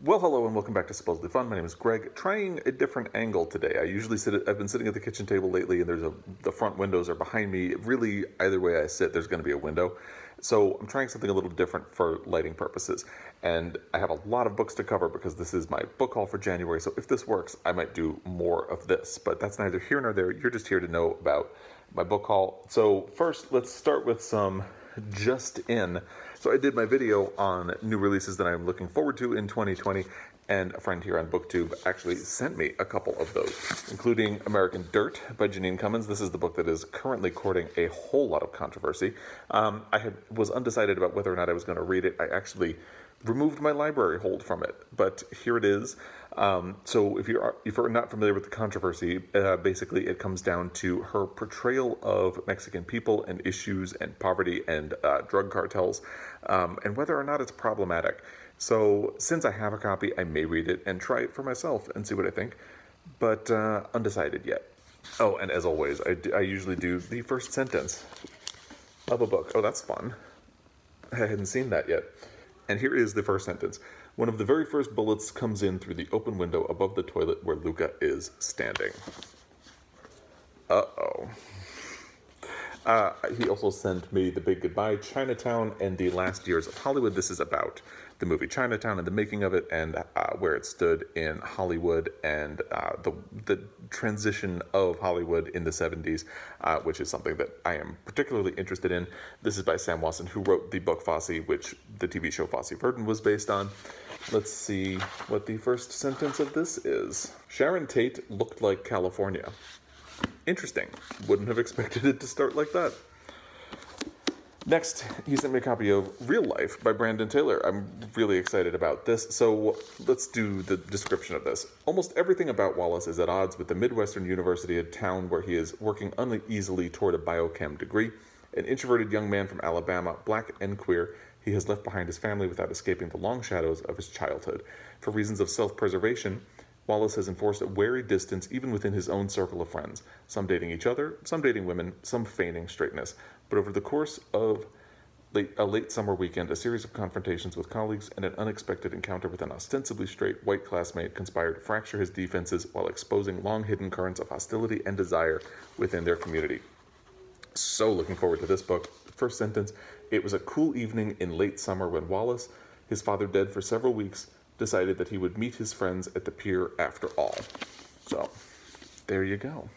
Well, hello and welcome back to Supposedly Fun. My name is Greg. Trying a different angle today. I usually sit. I've been sitting at the kitchen table lately, and there's a the front windows are behind me. Really, either way I sit, there's going to be a window. So I'm trying something a little different for lighting purposes. And I have a lot of books to cover because this is my book haul for January. So if this works, I might do more of this. But that's neither here nor there. You're just here to know about my book haul. So first, let's start with some just in. So I did my video on new releases that I'm looking forward to in 2020, and a friend here on BookTube actually sent me a couple of those, including American Dirt by Jeanine Cummins. This is the book that is currently courting a whole lot of controversy. Um, I had, was undecided about whether or not I was going to read it. I actually removed my library hold from it, but here it is. Um, so if you're if you're not familiar with the controversy, uh, basically it comes down to her portrayal of Mexican people and issues and poverty and uh, drug cartels, um, and whether or not it's problematic. So since I have a copy, I may read it and try it for myself and see what I think, but uh, undecided yet. Oh, and as always, I, I usually do the first sentence of a book. Oh, that's fun. I hadn't seen that yet. And here is the first sentence. One of the very first bullets comes in through the open window above the toilet where Luca is standing. Uh-oh. Uh, he also sent me The Big Goodbye, Chinatown, and The Last Years of Hollywood. This is about the movie Chinatown and the making of it, and uh, where it stood in Hollywood and uh, the the transition of Hollywood in the 70s, uh, which is something that I am particularly interested in. This is by Sam Wasson, who wrote the book Fosse, which the TV show Fosse Verdon was based on. Let's see what the first sentence of this is. Sharon Tate looked like California. Interesting. Wouldn't have expected it to start like that. Next, he sent me a copy of Real Life by Brandon Taylor. I'm really excited about this. So let's do the description of this. Almost everything about Wallace is at odds with the Midwestern University, a town where he is working uneasily toward a biochem degree. An introverted young man from Alabama, black and queer, he has left behind his family without escaping the long shadows of his childhood. For reasons of self preservation, Wallace has enforced a wary distance even within his own circle of friends, some dating each other, some dating women, some feigning straightness. But over the course of late, a late summer weekend, a series of confrontations with colleagues and an unexpected encounter with an ostensibly straight white classmate conspired to fracture his defenses while exposing long hidden currents of hostility and desire within their community. So looking forward to this book. First sentence It was a cool evening in late summer when Wallace, his father dead for several weeks, decided that he would meet his friends at the pier after all. So, there you go.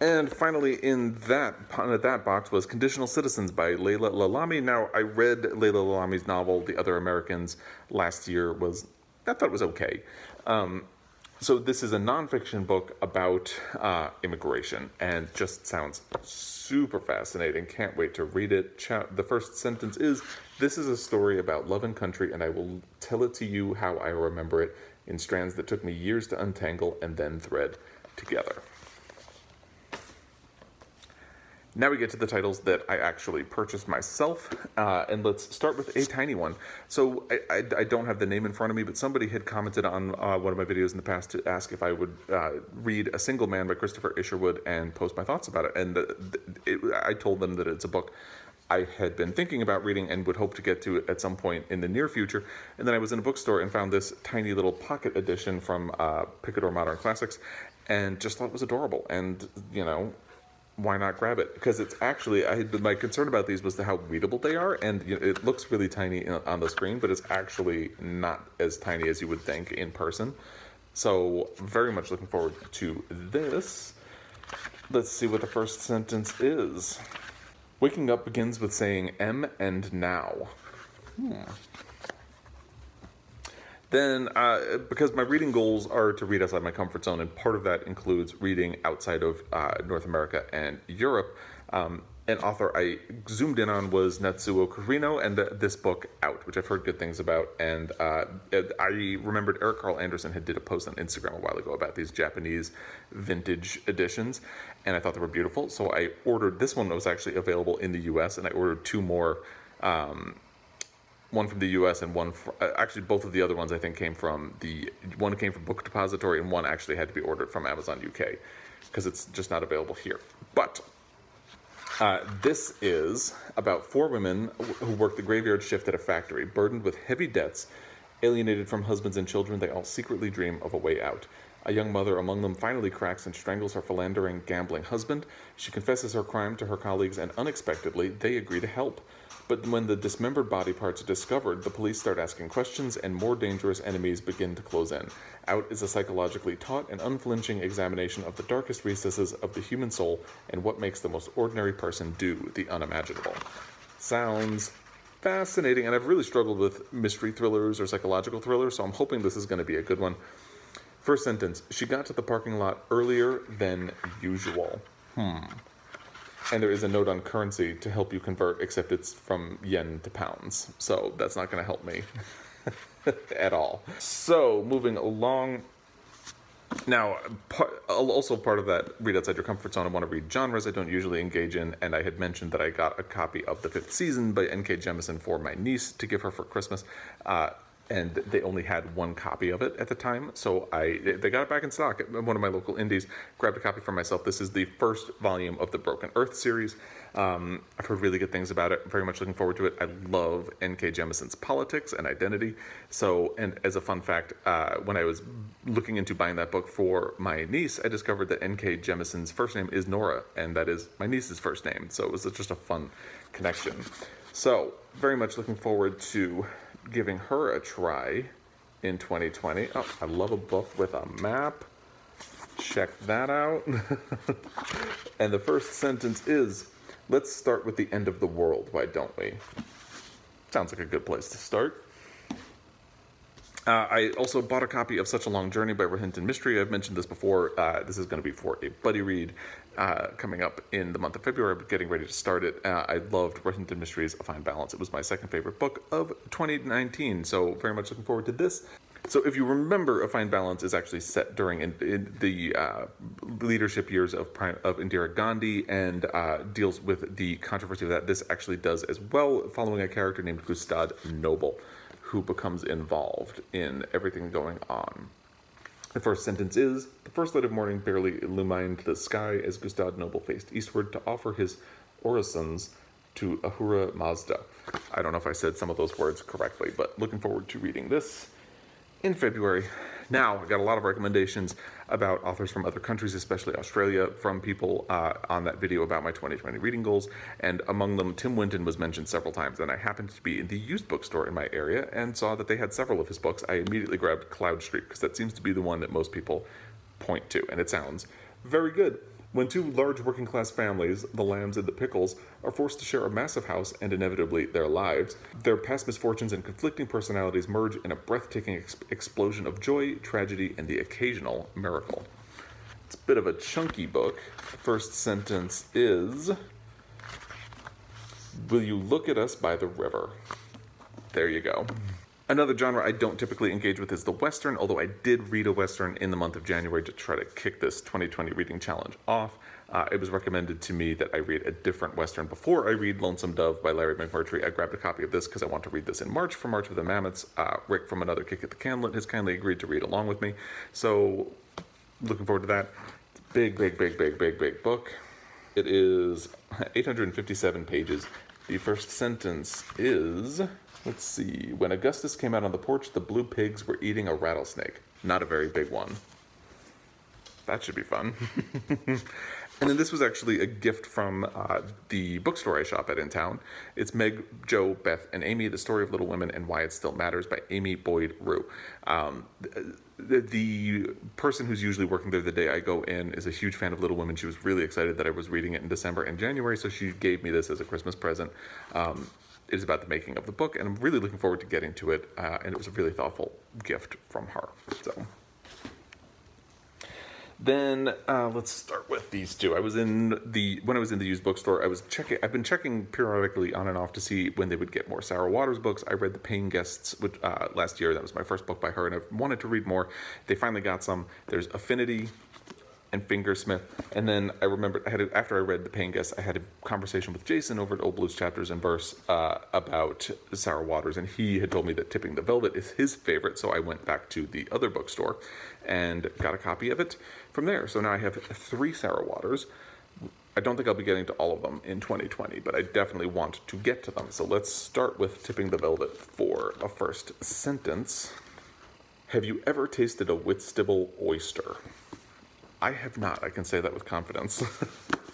And finally, in that that box was "Conditional Citizens" by Laila Lalami. Now, I read Laila Lalami's novel "The Other Americans" last year. was I thought it was okay. Um, so this is a nonfiction book about uh, immigration, and just sounds super fascinating. Can't wait to read it. the first sentence is This is a story about love and country, and I will tell it to you how I remember it in strands that took me years to untangle and then thread together. Now we get to the titles that I actually purchased myself, uh, and let's start with a tiny one. So I, I, I, don't have the name in front of me, but somebody had commented on uh, one of my videos in the past to ask if I would uh, read A Single Man by Christopher Isherwood and post my thoughts about it. And it, I told them that it's a book I had been thinking about reading and would hope to get to it at some point in the near future. And then I was in a bookstore and found this tiny little pocket edition from uh, Picador Modern Classics and just thought it was adorable. And, you know, why not grab it? Because it's actually, I had, my concern about these was the how readable they are, and you know, it looks really tiny on the screen, but it's actually not as tiny as you would think in person. So, very much looking forward to this. Let's see what the first sentence is. Waking up begins with saying M and now. Hmm. Then, uh, because my reading goals are to read outside my comfort zone, and part of that includes reading outside of uh, North America and Europe, um, an author I zoomed in on was Natsuo Kirino and the, this book Out, which I've heard good things about. And uh, I remembered Eric Karl Anderson had did a post on Instagram a while ago about these Japanese vintage editions, and I thought they were beautiful. So I ordered this one that was actually available in the U.S. and I ordered two more. Um, one from the U.S. and one for, uh, actually both of the other ones I think came from the one came from Book Depository and one actually had to be ordered from Amazon UK because it's just not available here. But uh, this is about four women who work the graveyard shift at a factory, burdened with heavy debts Alienated from husbands and children, they all secretly dream of a way out. A young mother among them finally cracks and strangles her philandering, gambling husband. She confesses her crime to her colleagues, and unexpectedly, they agree to help. But when the dismembered body parts are discovered, the police start asking questions, and more dangerous enemies begin to close in. Out is a psychologically taut and unflinching examination of the darkest recesses of the human soul and what makes the most ordinary person do the unimaginable. Sounds fascinating, and I've really struggled with mystery thrillers or psychological thrillers, so I'm hoping this is going to be a good one. First sentence She got to the parking lot earlier than usual. Hmm. And there is a note on currency to help you convert, except it's from yen to pounds. So that's not going to help me at all. So moving along. Now, part, also part of that read outside your comfort zone, I want to read genres I don't usually engage in, and I had mentioned that I got a copy of the fifth season by N.K. Jemisin for my niece to give her for Christmas. Uh, and they only had one copy of it at the time. So I they got it back in stock at one of my local indies. Grabbed a copy for myself. This is the first volume of the Broken Earth series. Um, I've heard really good things about it. Very much looking forward to it. I love N.K. Jemisin's politics and identity. So, and as a fun fact, uh, when I was looking into buying that book for my niece, I discovered that N.K. Jemisin's first name is Nora, and that is my niece's first name. So it was just a fun connection. So, very much looking forward to giving her a try in 2020. Oh, I love a book with a map. Check that out. and the first sentence is Let's start with the end of the world, why don't we? Sounds like a good place to start. Uh, I also bought a copy of Such a Long Journey by Rohinton Mistry. I've mentioned this before. Uh, this is going to be for a buddy read uh, coming up in the month of February. I'm getting ready to start it. Uh, I loved Rohinton Mistry's A Fine Balance. It was my second favorite book of 2019, so very much looking forward to this. So, if you remember, A Fine Balance is actually set during in, in the uh, leadership years of, of Indira Gandhi and uh, deals with the controversy of that. This actually does as well, following a character named Gustave Noble who becomes involved in everything going on. The first sentence is The first light of morning barely illumined the sky as Gustave Noble faced eastward to offer his orisons to Ahura Mazda. I don't know if I said some of those words correctly, but looking forward to reading this in February. Now, I got a lot of recommendations about authors from other countries, especially Australia, from people uh, on that video about my 2020 reading goals. And among them, Tim Winton was mentioned several times. And I happened to be in the used bookstore in my area and saw that they had several of his books. I immediately grabbed Cloudstreet because that seems to be the one that most people point to. And it sounds very good. When two large working class families, the Lambs and the Pickles, are forced to share a massive house and inevitably their lives, their past misfortunes and conflicting personalities merge in a breathtaking ex- explosion of joy, tragedy, and the occasional miracle. It's a bit of a chunky book. First sentence is Will you look at us by the river? There you go. Another genre I don't typically engage with is the Western, although I did read a Western in the month of January to try to kick this 2020 reading challenge off. Uh, it was recommended to me that I read a different Western before I read Lonesome Dove by Larry McMurtry. I grabbed a copy of this because I want to read this in March for March of the Mammoths. Uh, Rick from Another Kick at the Can has kindly agreed to read along with me. So, looking forward to that. Big, big, big, big, big, big book. It is 857 pages. The first sentence is Let's see. When Augustus came out on the porch, the blue pigs were eating a rattlesnake. Not a very big one. That should be fun. and then this was actually a gift from uh, the bookstore I shop at in town. It's Meg, Jo, Beth, and Amy, The Story of Little Women and Why It Still Matters by Amy Boyd Rioux. Um, the, the, person who's usually working there the day I go in is a huge fan of Little Women. She was really excited that I was reading it in December and January, so she gave me this as a Christmas present. Um, is about the making of the book, and I'm really looking forward to getting to it. Uh, and it was a really thoughtful gift from her. So. Then uh, let's start with these two. I was in the when I was in the used bookstore. I was checking. I've been checking periodically on and off to see when they would get more Sarah Waters books. I read The Paying Guests which, uh, last year. That was my first book by her, and I've wanted to read more. They finally got some. There's Affinity, and Fingersmith. And then I remember I had a, after I read The Guest, I had a conversation with Jason over at Old Blues Chapters and Verse uh, about Sarah Waters, and he had told me that Tipping the Velvet is his favorite. So I went back to the other bookstore and got a copy of it from there. So now I have three Sarah Waters. I don't think I'll be getting to all of them in 2020, but I definitely want to get to them. So let's start with tipping the velvet for a first sentence. Have you ever tasted a Whitstable oyster? I have not. I can say that with confidence.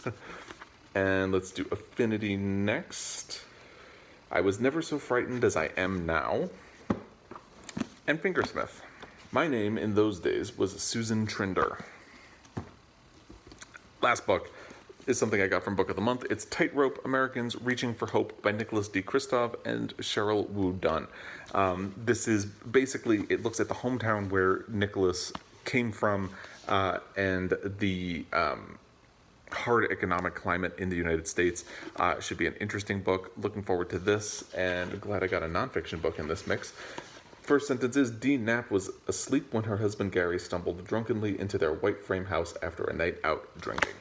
and let's do affinity next. I was never so frightened as I am now. And fingersmith. My name in those days was Susan Trinder. Last book is something I got from Book of the Month. It's Tightrope Americans Reaching for Hope by Nicholas D. Kristof and Sheryl WuDunn. Um, this is basically, it looks at the hometown where Nicholas came from uh, and the um, hard economic climate in the United States. Uh, should be an interesting book. Looking forward to this and glad I got a nonfiction book in this mix. First sentence is Dean Knapp was asleep when her husband Gary stumbled drunkenly into their white frame house after a night out drinking.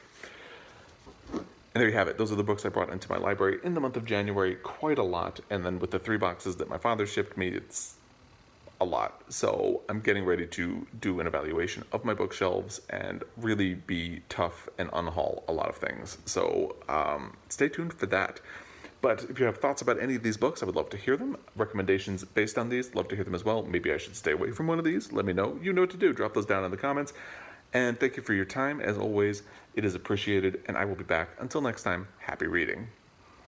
And there you have it. Those are the books I brought into my library in the month of January, quite a lot. And then with the three boxes that my father shipped me, it's a lot. So I'm getting ready to do an evaluation of my bookshelves and really be tough and unhaul a lot of things. So um, stay tuned for that. But if you have thoughts about any of these books, I would love to hear them. Recommendations based on these, love to hear them as well. Maybe I should stay away from one of these. Let me know. You know what to do. Drop those down in the comments. And thank you for your time. As always, it is appreciated, and I will be back. Until next time, happy reading.